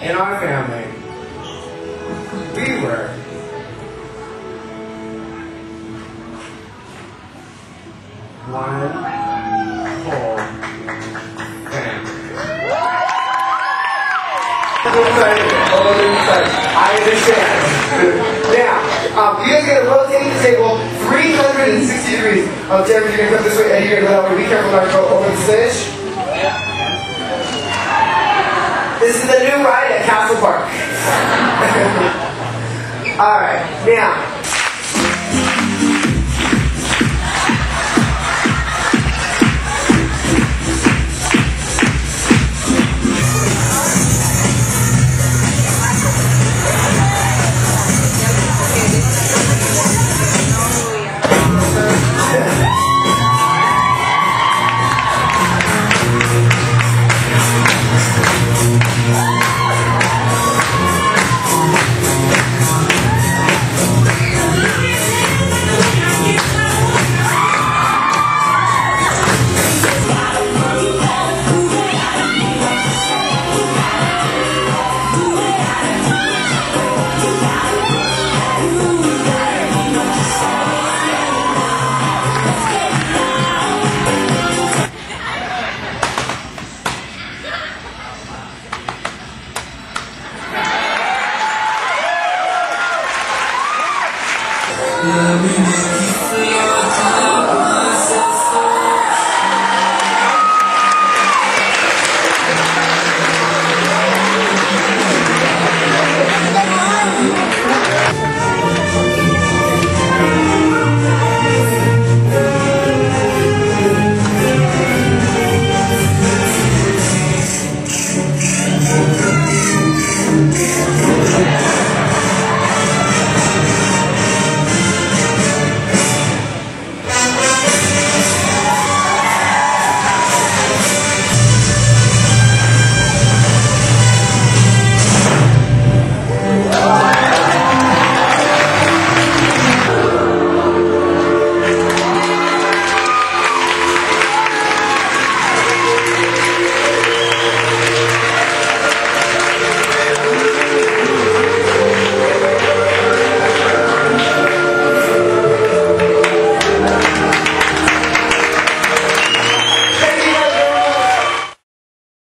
in our family, we were one whole family. I understand. now, um, you guys are going to rotate the table 360 degrees. Um, Derek, you're going to come this way, Eddie, you're going to that way. Be careful not to go over the stage. All right, now, Let me make you feel your time.